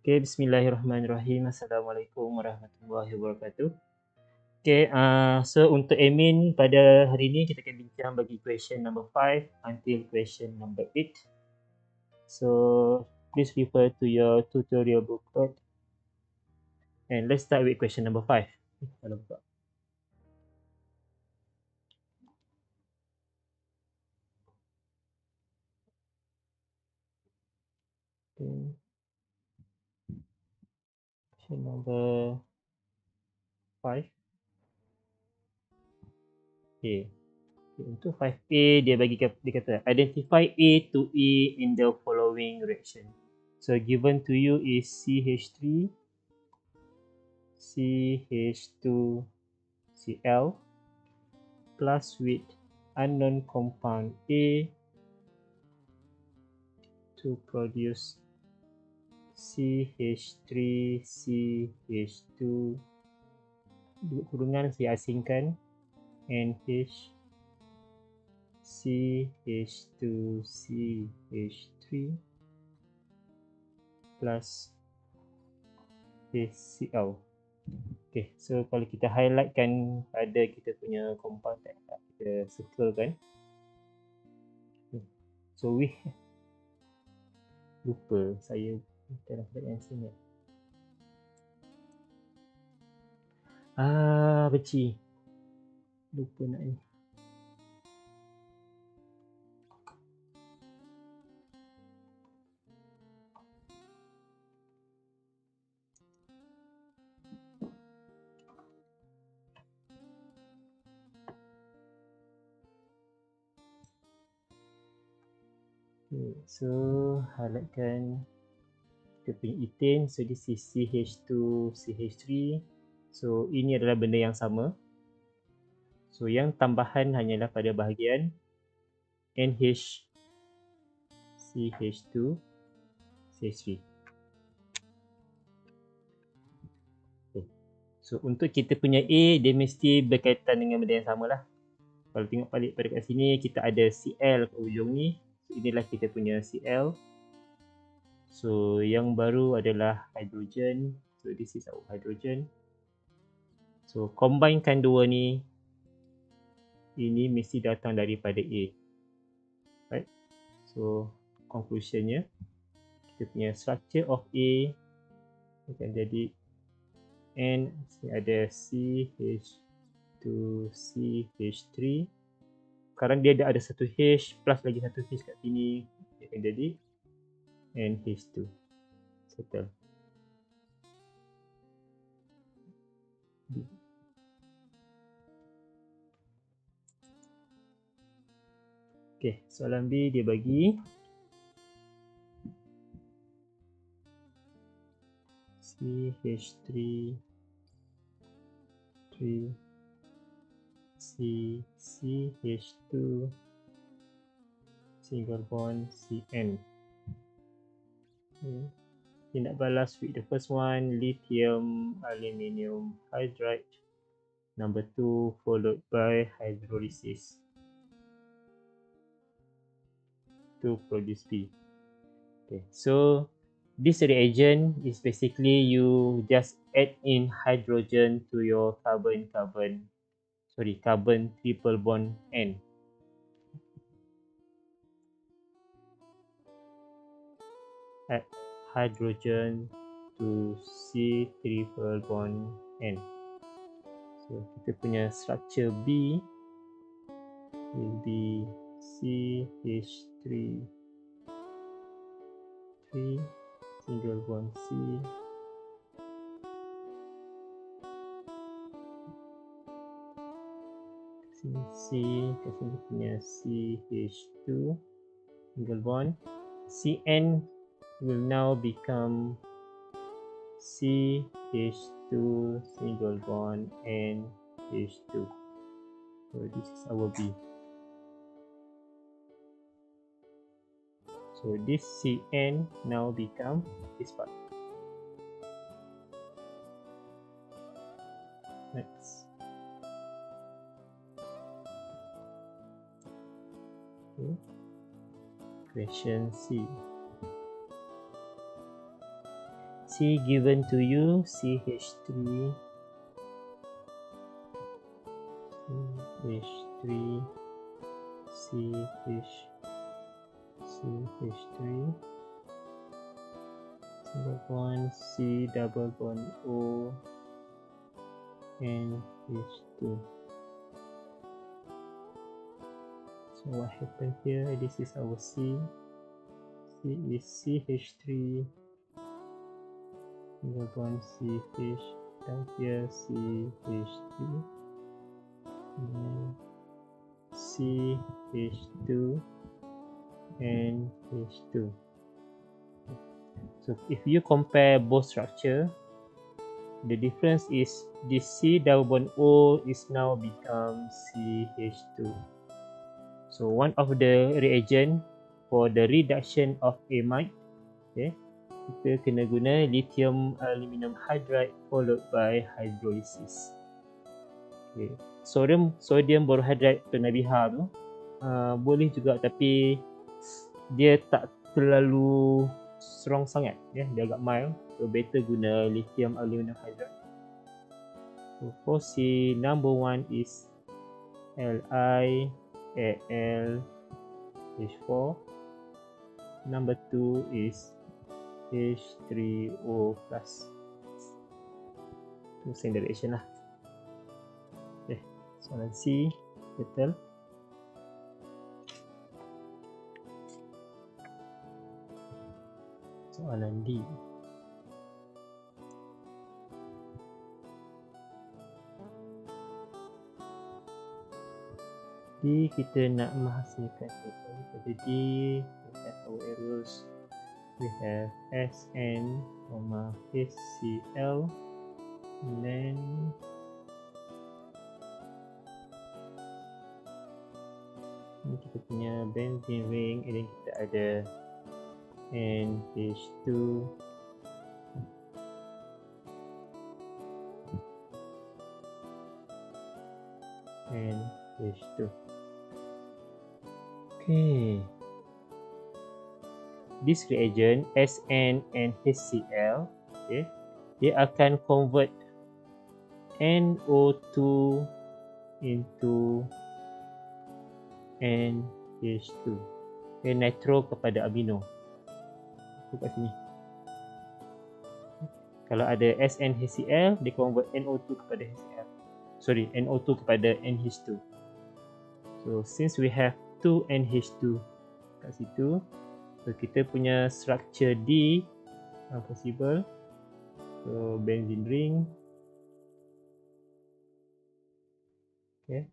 Okay, bismillahirrahmanirrahim. Assalamualaikum warahmatullahi wabarakatuh. Okay, uh, so untuk admin pada hari ini kita akan bincang bagi question number 5 until question number 8. So, please refer to your tutorial booklet. And let's start with question number 5. Kalau buka. Question number 5. Okay. okay. Untuk 5A dia bagi dia kata identify A to E in the following reaction. So given to you is CH3 CH2Cl plus with unknown compound A to produce CH3CH2 kurungan saya asingkan NH CH2CH3 plus HCl. Okay, so kalau kita highlightkan pada kita punya compound kita circle kan. So we lupa saya dah dapat sini. Ah, beci. Lupa nak ni. Okay, so highlightkan kita punya ethane so this is CH2 CH3 so ini adalah benda yang sama. So yang tambahan hanyalah pada bahagian NH CH2 CH3 okay. so untuk kita punya A dia mesti berkaitan dengan benda yang sama lah kalau tengok balik pada kat sini kita ada Cl ke ujung ni. So inilah kita punya Cl So yang baru adalah hydrogen. So this is our hydrogen. So combinekan dua ni. Ini mesti datang daripada A. Right. So conclusionnya. Kita punya structure of A. Akan jadi N. Sini ada CH2 CH3. Sekarang dia ada satu H plus lagi satu H kat sini. Dia akan jadi and H2 settle. Okay, soalan B dia bagi. CH3 3 C CH2 single bond CN Hmm. Tindak balas with the first one, lithium aluminium hydride. Number two, followed by hydrolysis to produce P. Okay, so this reagent is basically you just add in hydrogen to your carbon carbon sorry carbon triple bond N. add hydrogen to C triple bond N. So kita punya structure B will be CH3 3 single bond C C sini punya CH2 single bond CN will now become CH2 single bond and H2. So this is our B. So this CN now become this part. Next. Okay. Question C. C given to you CH3 CH3 CH CH3 single bond C double bond O and H2 so what happened here? This is our C. C is CH3 single bond CH down here CH3 and CH2 and H2 so if you compare both structure the difference is this C double bond O is now become CH2 so one of the reagent for the reduction of amide okay kita kena guna lithium aluminium hydride followed by hydrolysis. Okay sodium sodium borohydride atau NaBeHa tu uh, boleh juga tapi dia tak terlalu strong sangat ya. Dia agak mild. So better guna lithium aluminum hydride. So for C number one is Li Al H4 number two is H3O plus. Tu same direction lah. Soalan C betul? Soalan D. D kita nak menghasilkan pada D we have our we have SN and then ni kita punya benzene ring and then kita ada NH2 NH2 okay this reagent SN and HCl okay? Dia akan convert NO2 into NH2 okay, nitro kepada amino. Aku kat sini. Kalau ada SNHCl dia convert NO2 kepada HCl sorry NO2 kepada NH2 so since we have 2 NH2 kat situ so kita punya structure D uh, possible. So benzene ring. Okay.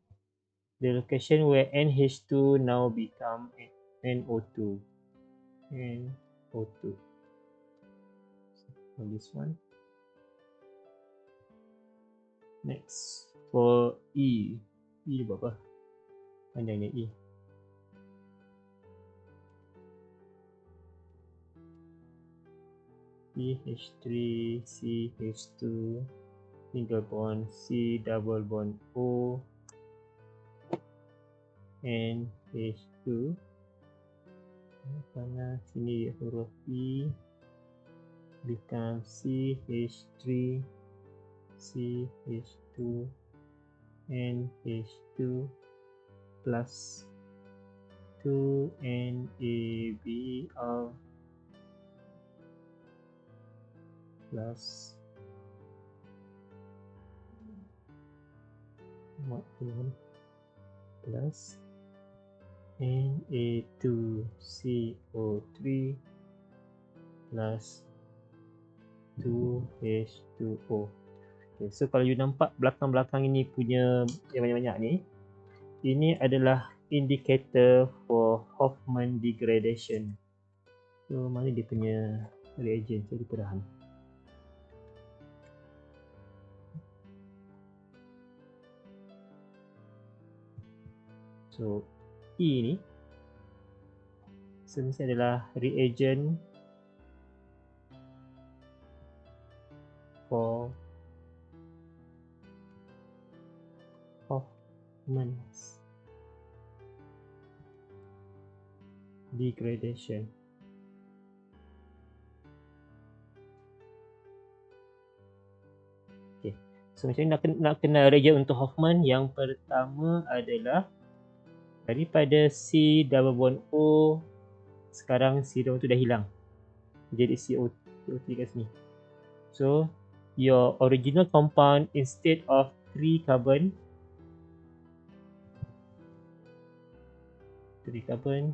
The location where NH2 now become NO2 NO2 so this one. Next for E. E berapa panjangnya E CH3 CH2 single bond C double bond O and H2 Karena sini huruf E become CH3 CH2 and H2 plus 2 Plus what plus Na2CO3 plus 2H2O. Okay, so kalau you nampak belakang-belakang ini punya yang banyak-banyak ni, ini adalah indicator for Hoffman degradation. So mana dia punya reagent? Saya lupa dah. So E ni semestinya adalah reagent for Hoffman's degradation. So macam ni nak, nak kenal reagen untuk Hoffman. Yang pertama adalah daripada C double bond O sekarang double tu dah hilang. Jadi CO, CO3 kat sini. So your original compound instead of 3 carbon 3 carbon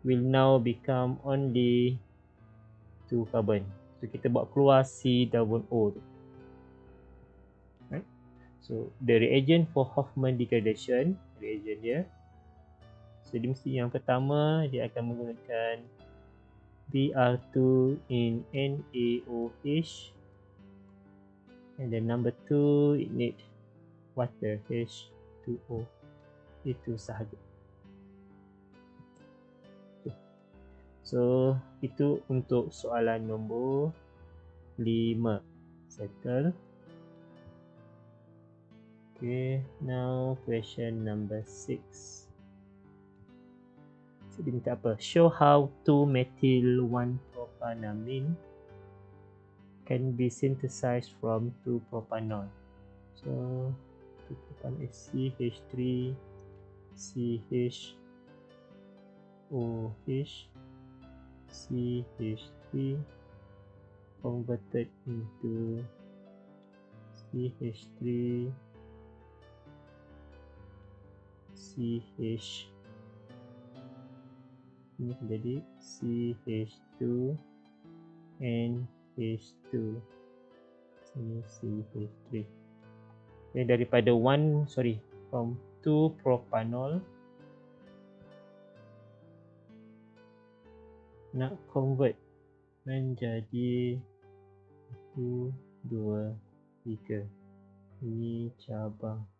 will now become only 2 carbon. So kita buat keluar C double O tu. Right? So the reagent for Hoffman degradation, reagent dia. Dia mesti yang pertama dia akan menggunakan Br2 in NaOH. And then number 2 it need water H2O. Itu sahaja. So itu untuk soalan nombor 5 Settle Okay Now question number 6 So dia minta apa? Show how 2-methyl-1-propanamine Can be synthesized from 2-propanol So 2-propanol is CH3 CH OH CH3 converted into CH3 CH ini menjadi CH2 and H2 sini CH3 ini daripada 1 sorry from 2 propanol. Nak convert menjadi satu dua tiga. Ini cabang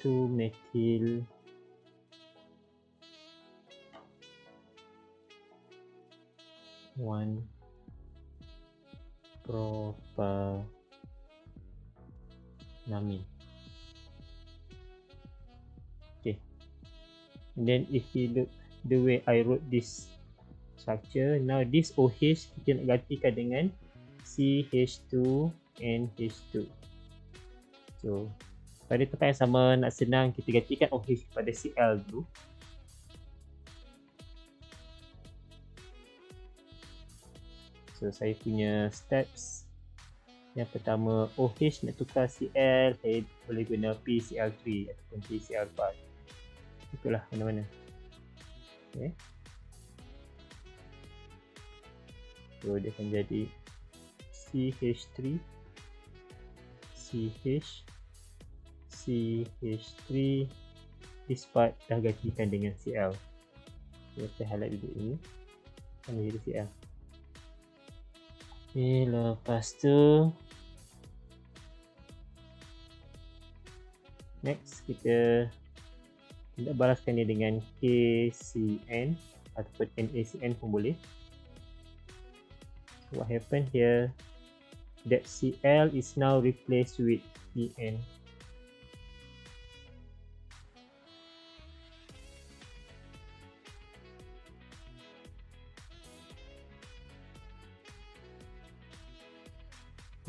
two methyl one. Propanolamine and then if you look the way I wrote this structure now this OH kita nak gantikan dengan CH2 and H2 so pada tempat yang sama nak senang kita gantikan OH kepada Cl dulu. So saya punya steps. Yang pertama OH nak tukar Cl saya boleh guna PCl3 ataupun PCl5 ikutlah mana-mana. Okay. so dia akan jadi CH3 CH CH3 this part dah gantikan dengan CL so, saya highlight dulu ini. Sama jadi CL okay, lepas tu next kita kita balaskan dia dengan KCN ataupun NaCN pun boleh. What happen here? That Cl is now replaced with En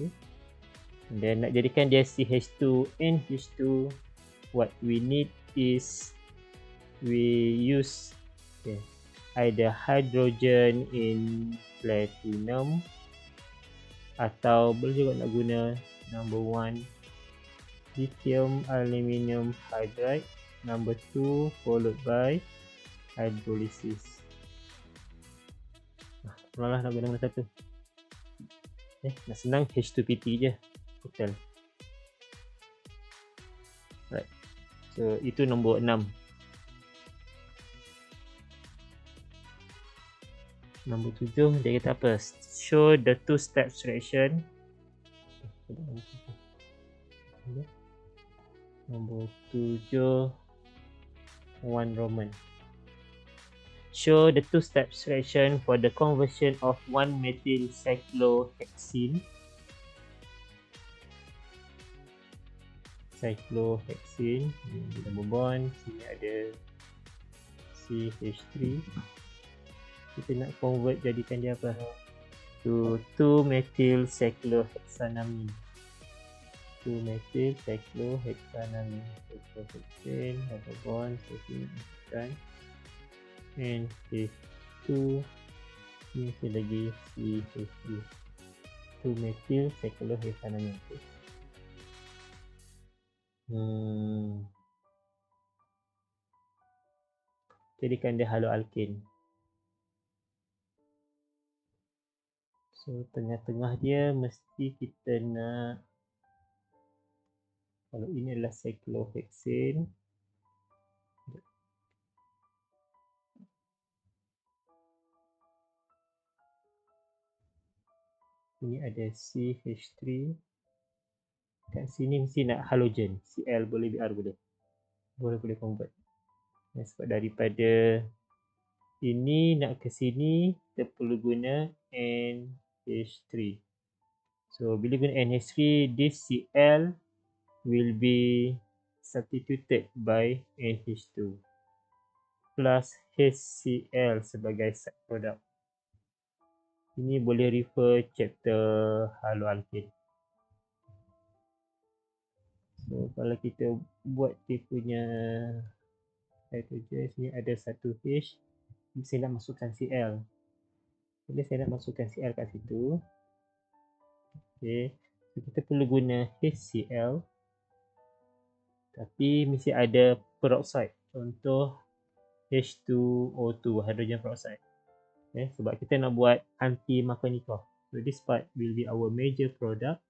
okay. then nak jadikan dia CH2 NH2 what we need is we use okay, either hydrogen in platinum atau boleh juga nak guna number one lithium aluminium hydride number two followed by hydrolysis. Nah, lah nak guna mana satu eh, nak senang H2PT je total right so itu nombor enam Nombor tujuh dia kata apa? Show the two steps reaction. Nombor tujuh one Roman. Show the two steps reaction for the conversion of one methyl cyclohexene. Cyclohexene. Ini double bond. Sini ada CH3. kita nak convert jadikan dia apa to 2 methyl cyclohexanamine 2 methyl cyclohexanamine cyclohexane double bond so sini masukkan and H2 ni saya lagi CH2 2 methyl cyclohexanamine hmm. Jadikan dia haloalkane So tengah-tengah dia mesti kita nak kalau ini adalah cyclohexane ini ada CH3 kat sini mesti nak halogen Cl boleh Br boleh boleh boleh convert ya, sebab daripada ini nak ke sini kita perlu guna N NH3. So bila guna NH3, this Cl will be substituted by NH2 plus HCl sebagai side product. Ini boleh refer chapter haloalkane. So kalau kita buat dia punya hydrogen ni ada satu H, saya nak masukkan Cl. Jadi saya nak masukkan Cl kat situ. Okey. So, kita perlu guna HCl. Tapi mesti ada peroxide. Contoh H2O2, hydrogen peroxide. Okay. Sebab kita nak buat anti Markovnikov. So this part will be our major product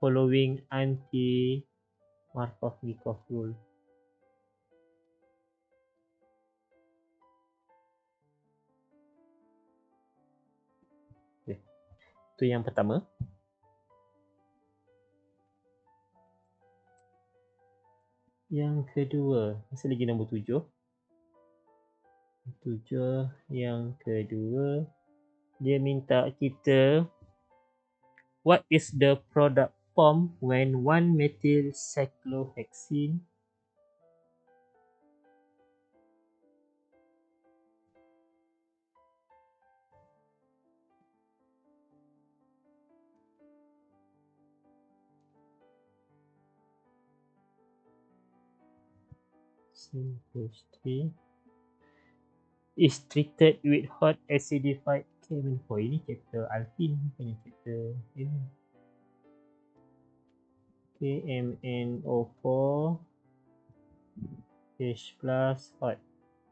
following anti Markovnikov rule. Itu yang pertama. Yang kedua, masih lagi nombor tujuh. Tujuh yang kedua, dia minta kita what is the product form when one methyl cyclohexene? CH3 is treated with hot acidified KMN4 ini chapter alpine bukan chapter ini. KMNO4 H plus hot.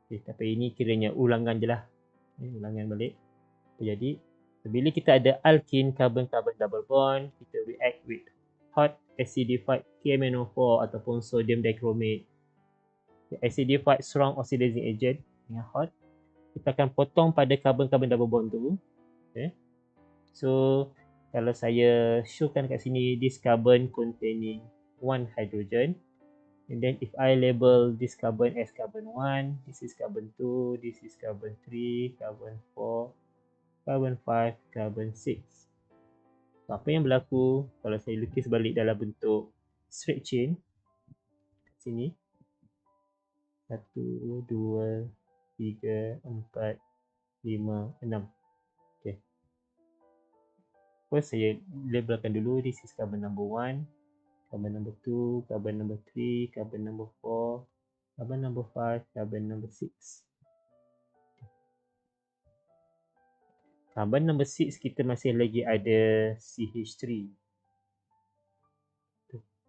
Okay, tapi ini kiranya ulangan je lah. Okay, ulangan balik. Jadi? Bila kita ada alkene carbon-carbon double bond kita react with hot acidified KMNO4 ataupun sodium dichromate. Acidified strong oxidizing agent yang hot kita akan potong pada carbon-carbon double bond tu okay. so kalau saya showkan kat sini this carbon containing one hydrogen and then if I label this carbon as carbon 1 this is carbon 2 this is carbon 3 carbon 4 carbon 5 carbon 6 so, apa yang berlaku kalau saya lukis balik dalam bentuk straight chain? Kat sini. Satu, dua, tiga, empat, lima, enam. Okay. First saya labelkan dulu this is carbon number one, carbon number two, carbon number three, carbon number four, carbon number five, carbon number six. Carbon number six kita masih lagi ada CH3.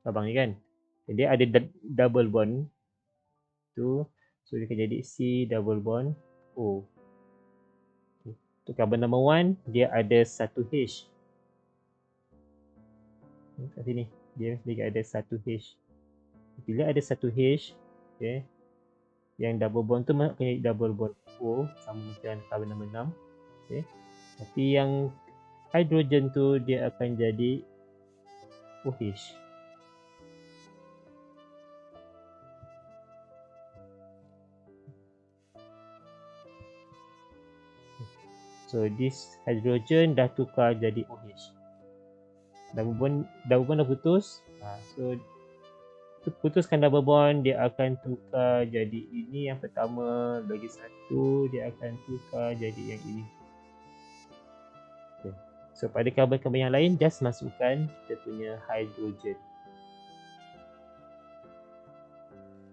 Abang ni kan. Jadi ada double bond tu so dia akan jadi C double bond O. Untuk carbon number 1 dia ada satu H. Kat sini. Dia mesti ada satu H. Bila ada satu H okay, yang double bond tu maknanya double bond O sama macam carbon number 6 okay. tapi yang hydrogen tu dia akan jadi OH So this hydrogen dah tukar jadi OH. Double bond double bond dah putus. Ha, so putuskan double bond dia akan tukar jadi ini yang pertama bagi satu dia akan tukar jadi yang ini okay. so pada karbon-karbon yang lain just masukkan kita punya hydrogen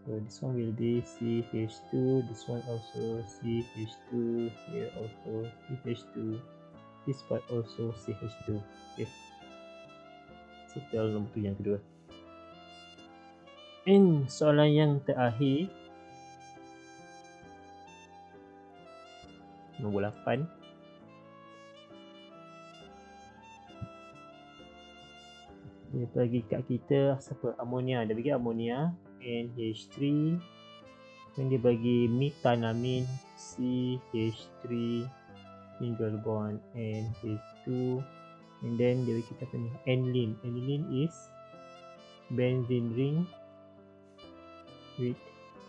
so this one will be CH2 this one also CH2 here also CH2 this part also CH2 okay. Settle nombor yang kedua. And soalan yang terakhir. Nombor 8 Dia bagi kat kita siapa? Amonia Dia bagi amonia NH3 Dan dia bagi metanamin CH3 Single bond NH2 And then dia bagi kita ni? Aniline Aniline is Benzene ring with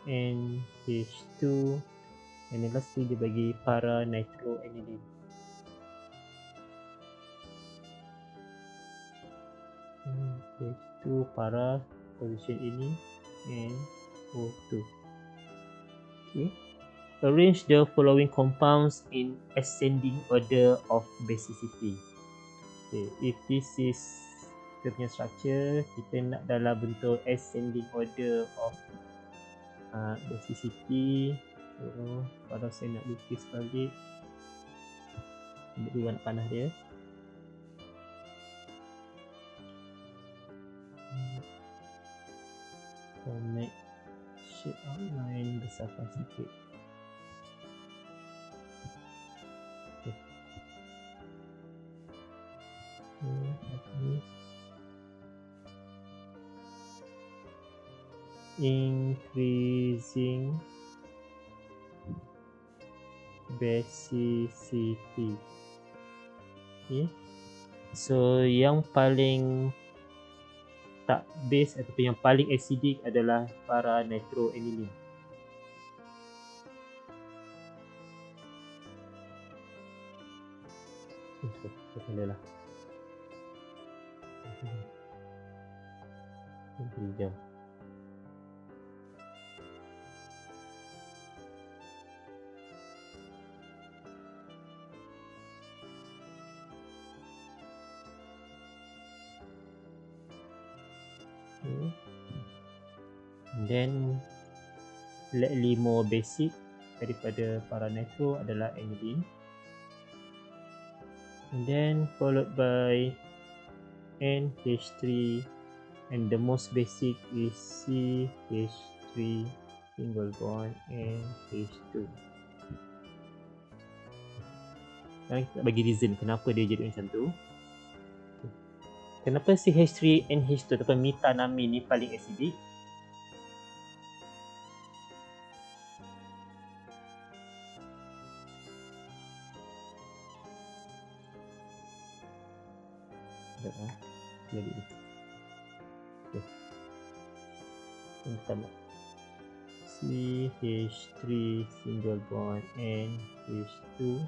NH2 and then lastly dia bagi para nitroaniline NH2 para position ini and O2 okay. Arrange the following compounds in ascending order of basicity. Okay if this is kita punya structure kita nak dalam bentuk ascending order of uh, basicity. So kalau saya nak lukis balik dulu warna panah dia shape outline besarkan sikit. Increasing basicity. Okay. so yang paling tak base ataupun yang paling acidic adalah para nitroaniline boleh lah Jom. then slightly more basic daripada para nitro adalah aniline and then followed by NH3 and the most basic is CH3 single bond NH2 sekarang kita bagi reason kenapa dia jadi macam tu. Kenapa CH3 NH2 ataupun metanamin ni paling acidic single bond NH2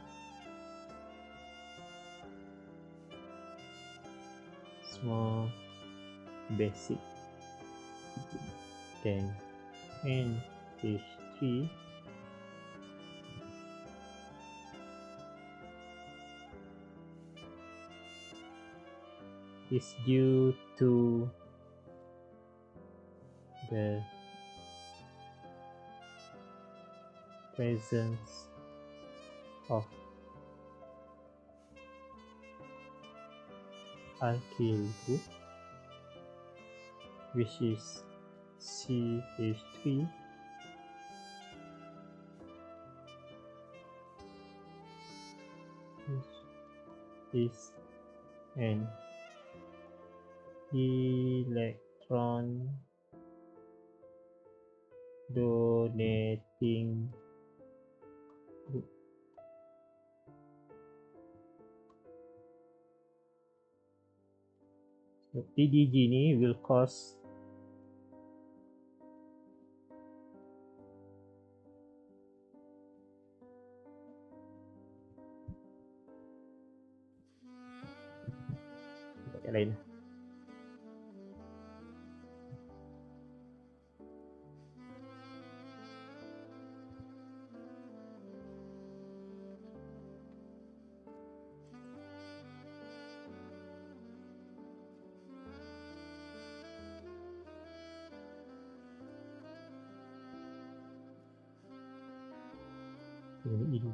small basic then NH3 is due to the presence of alkyl group which is CH3 which is an electron donating. So PDG ni will cause yang lain.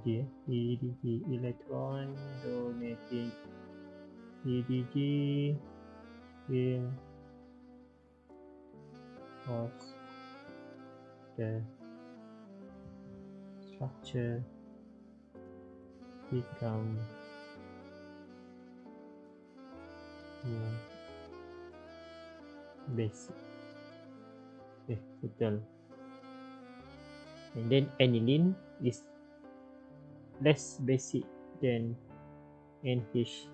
EDG eh. EDG electron donating EDG will cause the structure become more basic. Okay, betul. And then aniline is less basic than NH3.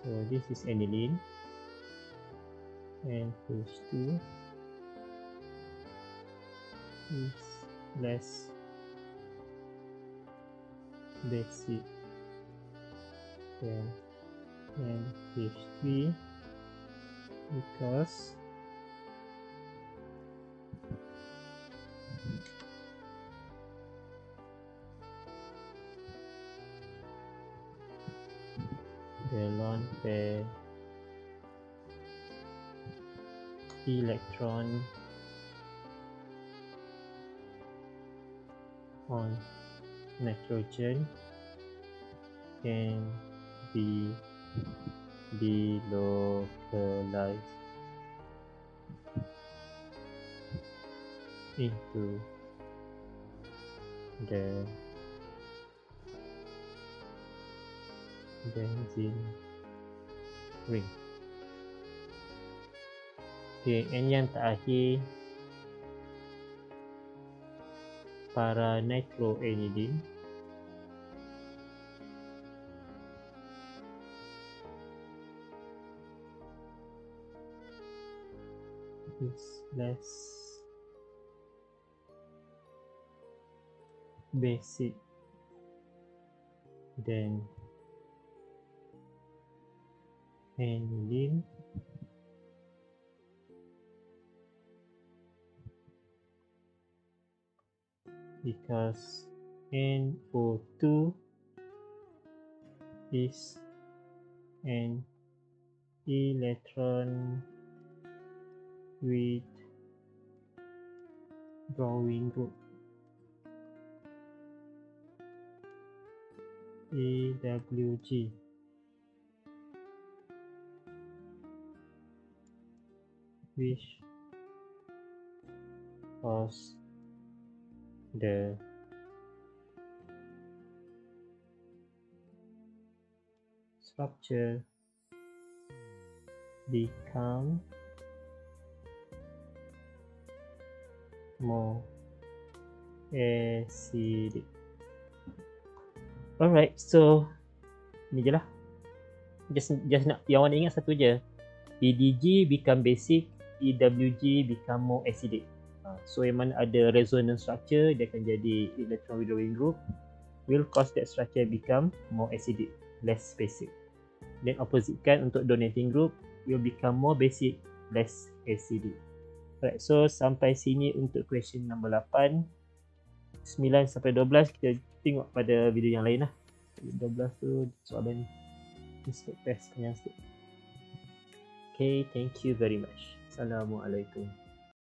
So this is aniline and NH2 is less basic than NH3 because the lone pair electron on nitrogen can be delocalized into the benzene ring. Okay, and yang terakhir. Para nitroanidine is less basic than aniline because NO2 is an electron with drawing group. AWG which was the structure become more acidic. Alright, so ni je lah. Just, just nak yang awak ingat satu je. EDG become basic, EWG become more acidic. Uh, so yang mana ada resonance structure, dia akan jadi electron withdrawing group will cause that structure become more acidic, less basic. Then opposite kan untuk donating group will become more basic, less acidic. Alright, so sampai sini untuk question nombor 8 9 sampai 12 kita tengok pada video yang lain lah 12 tu soalan mistake test yang sikit Okay, thank you very much Assalamualaikum